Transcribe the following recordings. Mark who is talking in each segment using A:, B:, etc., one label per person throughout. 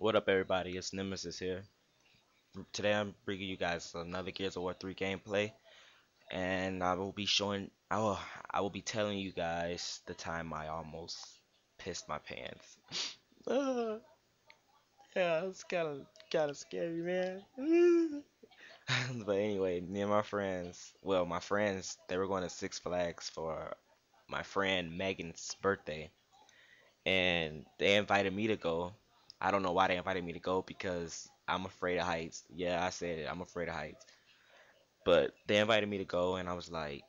A: What up, everybody? It's Nemesis here. Today, I'm bringing you guys another Gears of War 3 gameplay, and I will be showing. I will. I will be telling you guys the time I almost pissed my pants. uh, yeah, it's kind of kind of scary, man. but anyway, me and my friends. Well, my friends. They were going to Six Flags for my friend Megan's birthday, and they invited me to go I don't know why they invited me to go because I'm afraid of heights. Yeah, I said it. I'm afraid of heights. But they invited me to go, and I was like,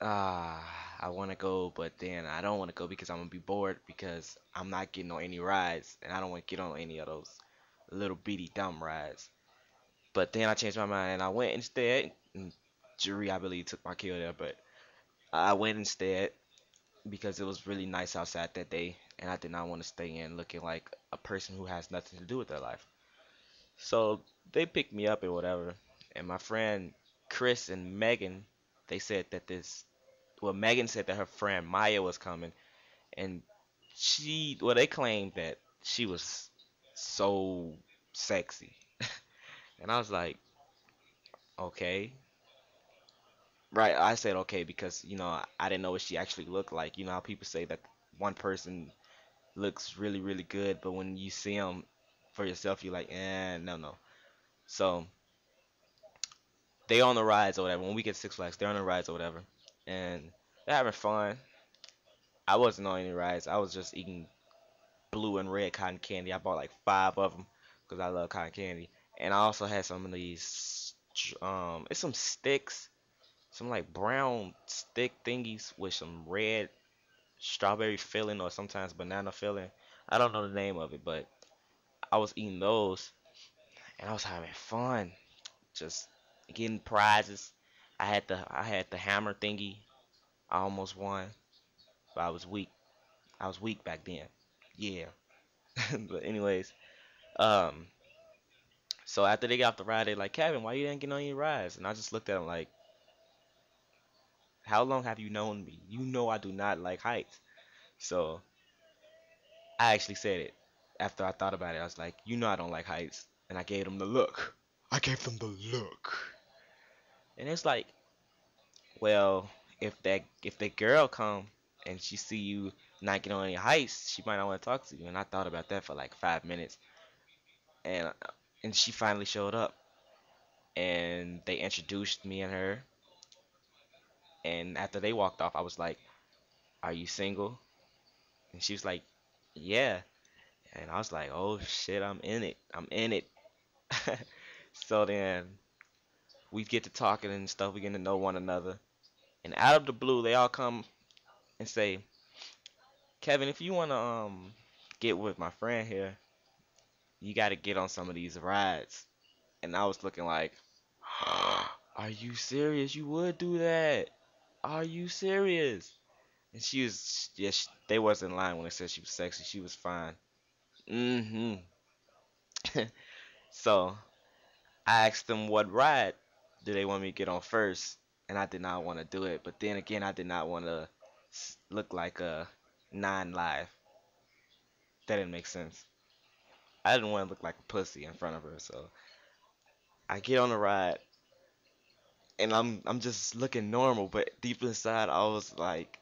A: ah, I want to go, but then I don't want to go because I'm gonna be bored because I'm not getting on any rides, and I don't want to get on any of those little bitty dumb rides. But then I changed my mind and I went instead. And Jerry, I believe, took my kill there, but I went instead because it was really nice outside that day and I did not want to stay in looking like a person who has nothing to do with their life. So they picked me up and whatever. And my friend Chris and Megan, they said that this, well, Megan said that her friend Maya was coming, and she, well, they claimed that she was so sexy, and I was like, okay. Right, I said okay because you know I didn't know what she actually looked like. You know how people say that one person looks really really good, but when you see them for yourself, you're like, eh, no, no. So they on the rides or whatever. When we get Six Flags, they're on the rides or whatever, and they're having fun. I wasn't on any rides. I was just eating blue and red cotton candy. I bought like five of them because I love cotton candy, and I also had some of these. Um, it's some sticks, some like brown stick thingies with some red strawberry filling or sometimes banana filling. I don't know the name of it, but I was eating those and I was having fun. Just getting prizes. I had the I had the hammer thingy. I almost won. But I was weak. I was weak back then. Yeah. but anyways, um so after they got off the ride, they like, Kevin, why you didn't get on your rides? And I just looked at them like, how long have you known me? You know I do not like heights. So I actually said it after I thought about it. I was like, you know I don't like heights. And I gave them the look. I gave them the look. And it's like, well, if that if the girl come and she see you not get on any heights, she might not want to talk to you. And I thought about that for like five minutes. And and she finally showed up. And they introduced me and her and after they walked off, I was like, "Are you single?" And she was like, "Yeah." And I was like, "Oh shit, I'm in it. I'm in it." so then we get to talking and stuff. We get to know one another. And out of the blue, they all come and say, "Kevin, if you wanna um get with my friend here, you got to get on some of these rides." And I was looking like, "Are you serious? You would do that?" Are you serious? And she was, yes, yeah, they wasn't lying when they said she was sexy. She was fine. Mm-hmm. so, I asked them what ride do they want me to get on first, and I did not want to do it. But then again, I did not want to look like a non-live. That didn't make sense. I didn't want to look like a pussy in front of her, so I get on the ride and I'm I'm just looking normal, but deep inside I was like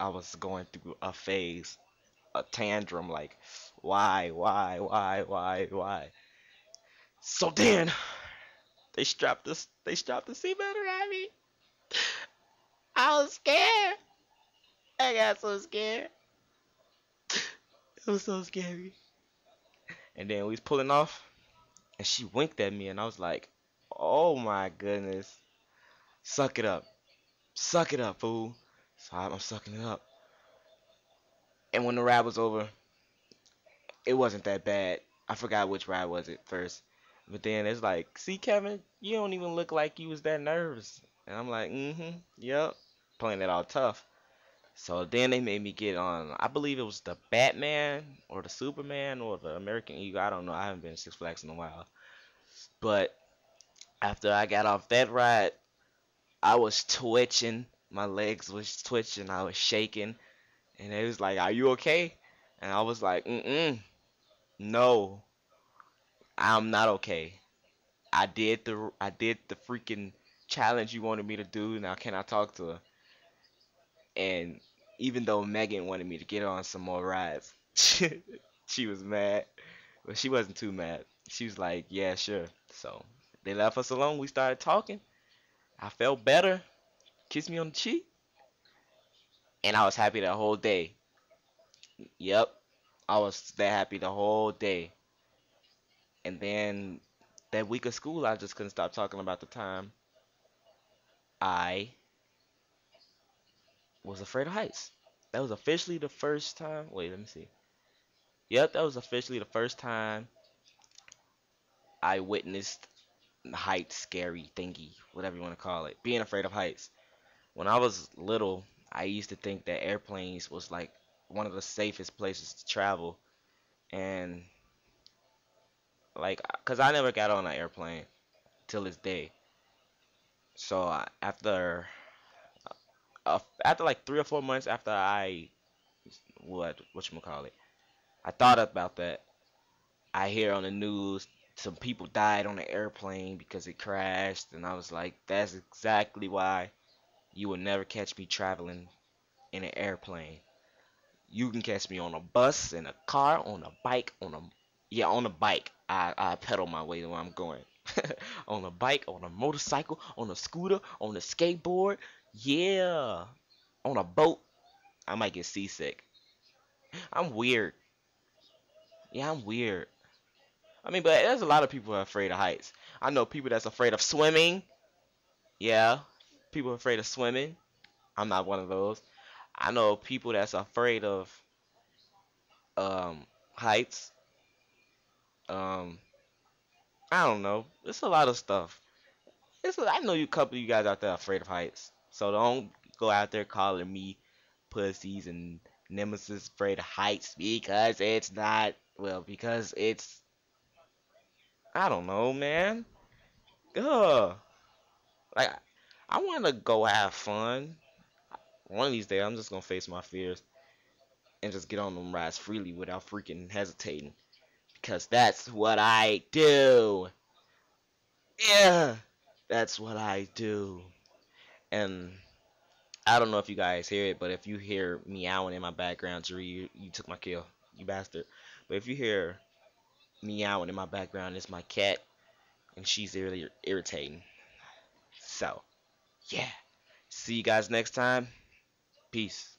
A: I was going through a phase, a tantrum like why, why, why, why, why. So then they strapped this they strapped the seatbelt around me. I was scared. I got so scared. It was so scary. And then we was pulling off and she winked at me and I was like, oh my goodness. Suck it up. Suck it up, fool. So I'm sucking it up. And when the ride was over, it wasn't that bad. I forgot which ride was it first. But then it's like, see, Kevin, you don't even look like you was that nervous. And I'm like, mm-hmm, yep. Playing it all tough. So then they made me get on, I believe it was the Batman or the Superman or the American Eagle. I don't know. I haven't been Six Flags in a while. But after I got off that ride, I was twitching. My legs was twitching. I was shaking. And it was like, Are you okay? And I was like, Mm mm. No. I'm not okay. I did the I did the freaking challenge you wanted me to do. Now can I talk to her? And even though Megan wanted me to get on some more rides, she was mad. But she wasn't too mad. She was like, "Yeah, sure." So they left us alone. We started talking. I felt better. Kissed me on the cheek. And I was happy the whole day. Yep. I was that happy the whole day. And then that week of school, I just couldn't stop talking about the time I was afraid of heights. That was officially the first time. Wait, let me see. Yep, that was officially the first time I witnessed height scary thingy, whatever you want to call it. Being afraid of heights. When I was little, I used to think that airplanes was like one of the safest places to travel. And like cuz I never got on an airplane till this day. So after uh, after like 3 or 4 months after I what what you call it. I thought about that. I hear on the news some people died on the airplane because it crashed and I was like that's exactly why you will never catch me traveling in an airplane. You can catch me on a bus, in a car, on a bike, on a yeah, on a bike. I I pedal my way to where I'm going. on a bike, on a motorcycle, on a scooter, on a skateboard. Yeah. On a boat. I might get seasick. I'm weird. Yeah, I'm weird. I mean, but there's a lot of people who are afraid of heights. I know people that's afraid of swimming. Yeah, people afraid of swimming. I'm not one of those. I know people that's afraid of um heights. Um I don't know. It's a lot of stuff. It's a, I know you couple of you guys out there afraid of heights. So don't go out there calling me pussies and nemesis afraid of heights because it's not well because it's I don't know, man. Ugh. Like I want to go have fun. One of these days, I'm just gonna face my fears and just get on them rides freely without freaking hesitating, because that's what I do. Yeah, that's what I do. And I don't know if you guys hear it, but if you hear meowing in my background, Jerry, you, you took my kill, you bastard. But if you hear meowing in my background, is my cat, and she's really irritating. So, yeah. See you guys next time. Peace.